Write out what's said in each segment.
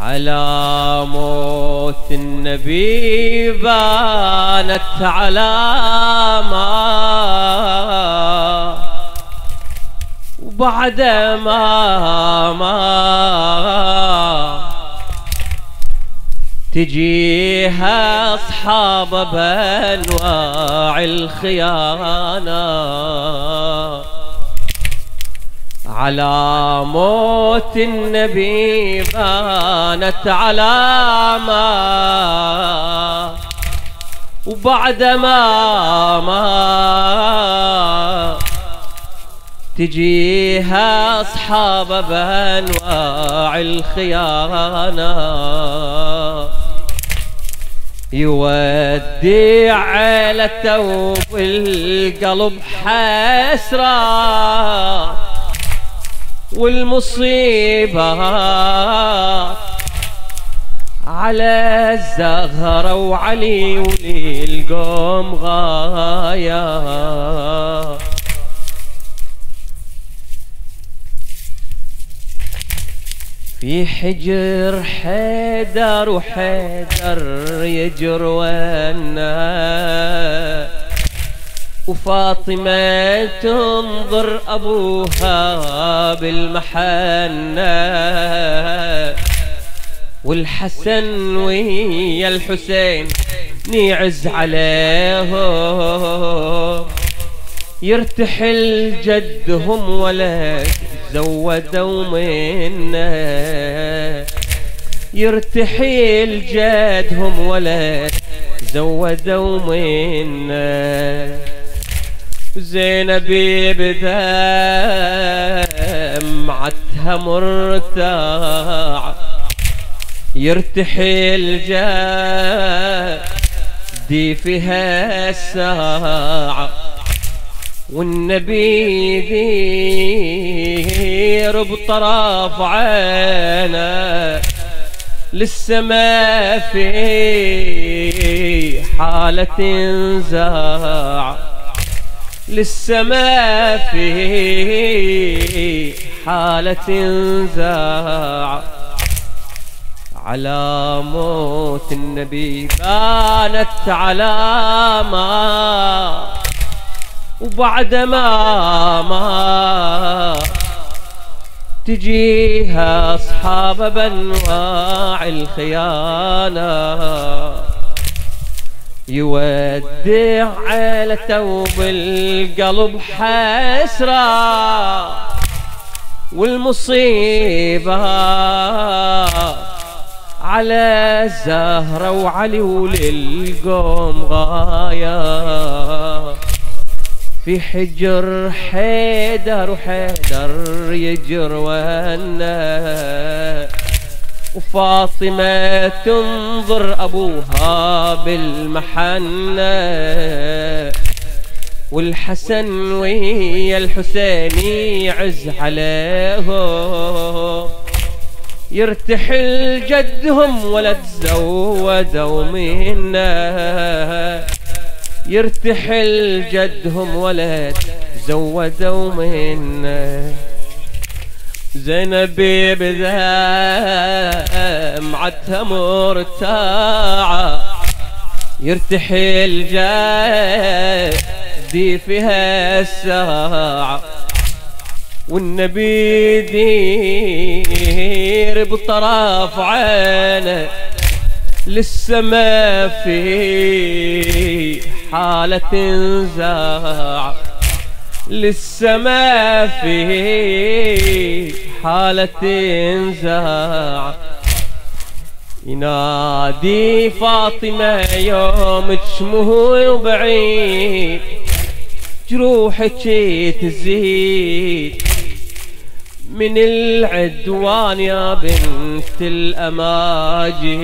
على موت النبي بانت علامة وبعد ما ما تجيها أصحاب بأنواع الخيانة. على موت النبي بانت علامة. وبعد ما تجيها أصحاب بأنواع الخيانة. يودي عيلته والقلب حسرات والمصيبات على الزهرة وعلي وللقوم غاية. في حجر حيدر وحيدر يجرونا وفاطمة تنظر أبوها بالمحنة. والحسن ويا الحسين نيعز عليهم. يرتحل جدهم ولد زودوا منه يرتحل جدهم ولد زودوا منه زينب بدمعتها مرتاع. يرتحل جدي فيها الساعة والنبي ذير بطرف عينه للسماء في حالة انزاع. للسماء في حالة انزاع على موت النبي بانت علامة وبعد ما ما. تجيها أصحاب بنواع الخيانة. يودع عيلته بالقلب حسرة والمصيبة على الزهرة وعلي وللقوم غاية. في حجر حيدر وحيدر يجر ونا وفاطمة تنظر أبوها بالمحنة والحسن ويا الحسين يعز عليهم. يرتحل جدهم ولد زودوا منا. يرتحل جدهم ولد زودوا منا. زينب بدمعتها مرتاعة يرتحل جدي فيها الساعة. والنبي دير بطرف عينه للسما في حالة انزاع للسما في حالة انزاع. ينادي فاطمة يوم تشمه بعيد جروحك تزيد. من العدوان يا بنت الأماجي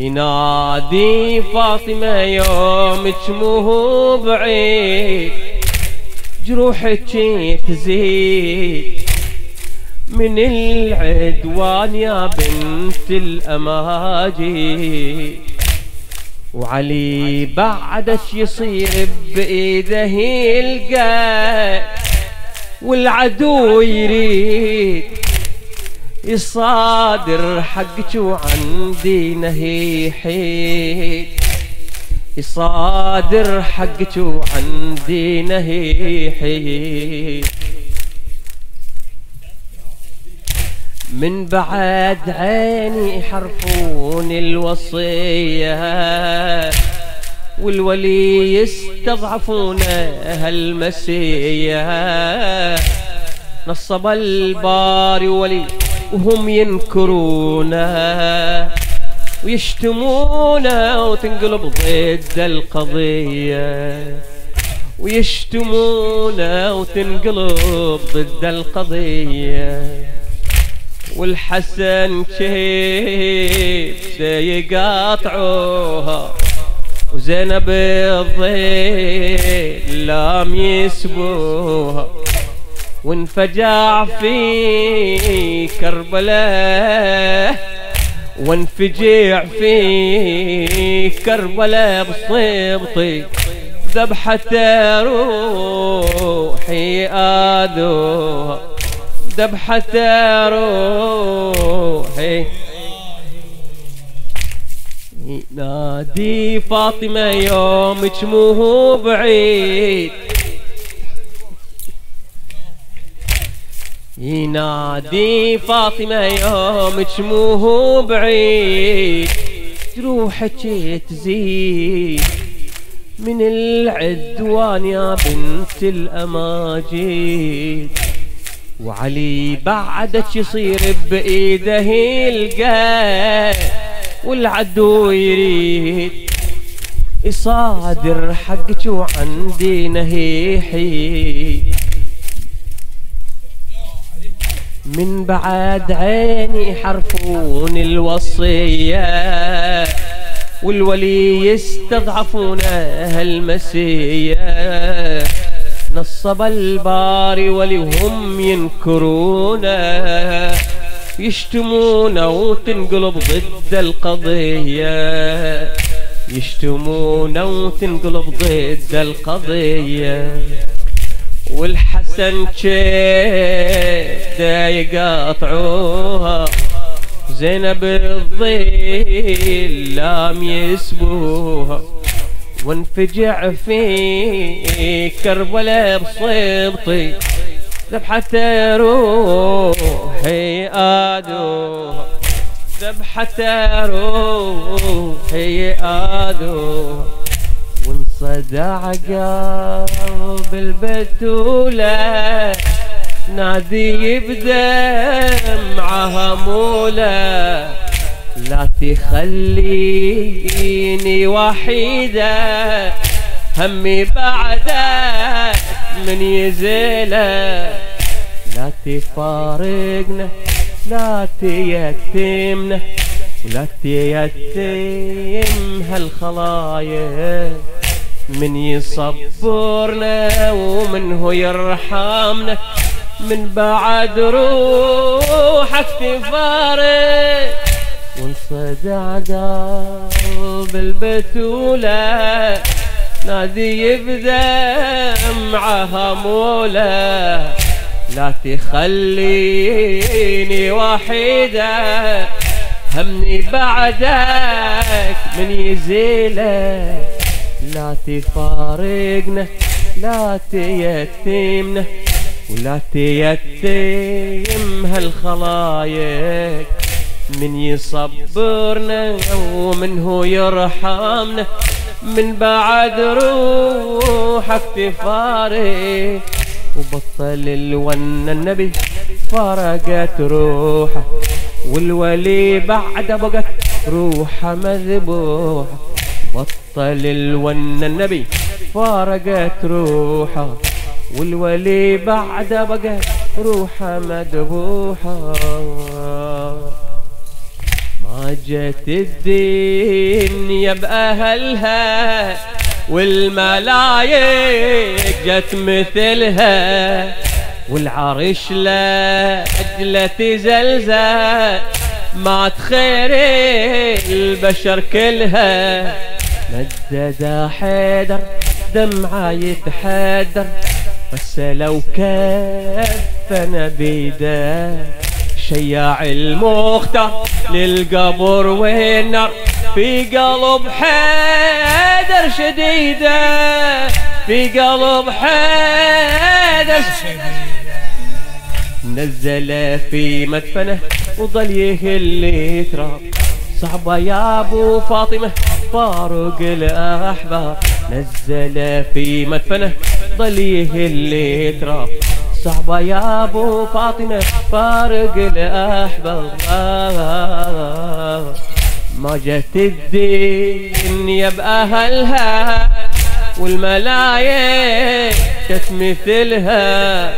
ينادي فاطمة يوم تشمه بعيد جروحك تزيد. من العدوان يا بنت الأماجي وعلي بعدش يصير بإيده يلقى والعدو يريد. يصادر حقك وعن دينه يحيد يصادر حقك وعن دينه يحيد من بعد عيني يحرفون الوصية والولي يستضعفون هالمسية. نصب الباري ولي وهم ينكرونه ويشتمونه وتنقلب ضد القضية. ويشتمونه وتنقلب ضد القضية. والحسن كيف يقاطعوها وزينب الظل لام يسبوها. وانفجع في كربلاء. وانفجع في كربلاء بصيبطي. ذبحة روحي آذوها ذبحة روحي. نادي فاطمة يومك مو بعيد. ينادي فاطمة يومك مو بعيد جروحك تزيد. من العدوان يا بنت الأماجيد. وعلي بعدك يصير بإيده يلقى والعدو يريد. يصادر حقك وعن دينه من بعد عيني حرفون الوصية والولي يستضعفون هالمسية نصب الباري ولهم ينكرون يشتمون وتنقلب ضد القضية. يشتمون وتنقلب ضد القضية. والحسن كيدا يقاطعوها. زينب الظل لام يسبوها. وانفجع في كربلاء بصبطي ذبحة روحي آدوها ذبحة روحي آدوها وانصدع قلب البتولة. نادي بدمعها مولة لا تخليني وحيدة. همي بعدك من يزيلة. لا تفارقنا لا تيتمنا ولا تيتم هالخلايق من يصبرنا ومنه يرحمنا من بعد روحك تفارق وانصدع قلب البتولة نادي بدمعها مولا. لا تخليني وحيدة همني بعدك من يزيلك لا تفارقنا لا تيتمنا ولا تيتم هالخلايق. من يصبرنا ومنه يرحمنا من بعد روحك تفارق وبطل الون النبي فرقت روحه والولي بعد بقت روحه مذبوحة. بطل الون النبي فارقت روحه والولي بعد بقت روحه مذبوحه ما جت الدنيا بأهلها والملايك جت مثلها والعرش لأجل تزلزل ما تخير البشر كلها مدد حيدر دمعة يتحدر. بس لو كفنا بيده شياع المختار. للقبر والنار في قلب حيدر شديدة في قلب حيدر نزل في مدفنه وظل يهل تراب صعبة يا أبو فاطمة فاروق الاحباب نزل في مدفنة ظل يهل تراب صعبة يا أبو فاطمة فارق الاحباب ما جت الدنيا باهلها والملايك تتمثلها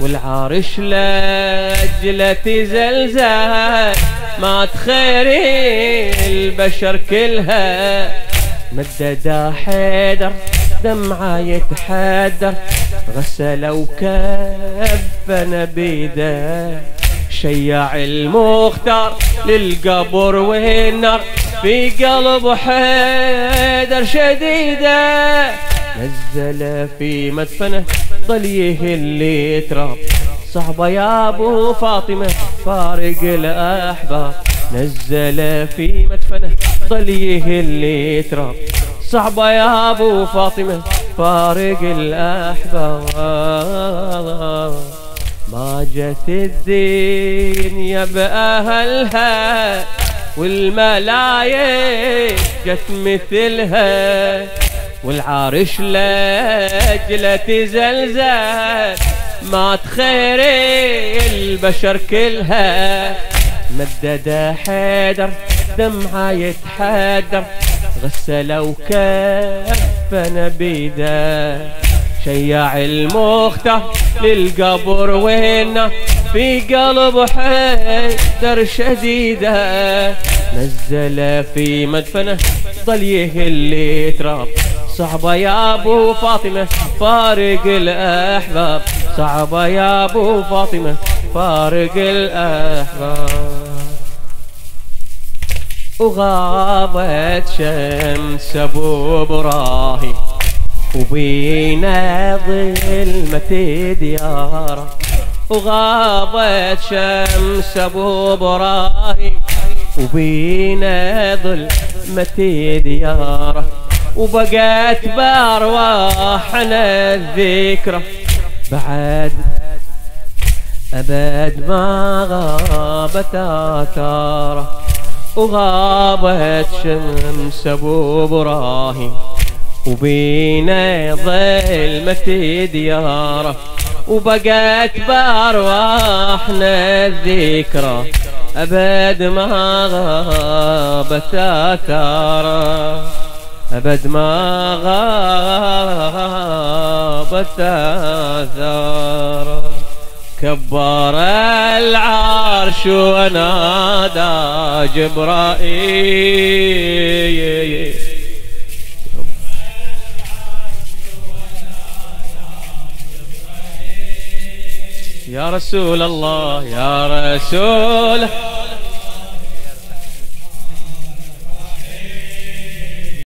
والعرش لاجله تزلزل ما تخيري البشر كلها. مددا حيدر دمعة يتحدر غسل وكفن بيده. شيع المختار للقبر والنار في قلب حيدر شديدة. نزل في مدفنه ظل يهل تراب صعبة يا أبو فاطمة فارق الاحباب نزل في مدفنة ظل يهل تراب صعبة يا أبو فاطمة فارق الاحباب ما جت الدنيا باهلها والملايك جت مثلها. والعرش لاجله تزلزل ما تخيري البشر كلها. مدد حيدر دمعة يتحدر غسل وكفن بيده شيع المختار للقبر وينه؟ في قلب حيدر شديده نزل في مدفنه ظل يهل تراب صعبة يا أبو فاطمة فارق الأحباب. صعبة يا أبو فاطمة فارق الأحباب. وغابت شمس أبو إبراهيم وبينا ظلمة دياره. وغابت شمس أبو إبراهيم وبينا ظلمة دياره. وبقت بأرواحنا الذكرى. بعد أبد ما غابت آثاره وغابت شمس أبو إبراهيم وبينا ظلمة ديارة. وبقت بأرواحنا الذكرى. أبد ما غابت آثاره أبد ما غابت آثاره كبر العرش ونادى جبرائيل. يا رسول الله يا رسول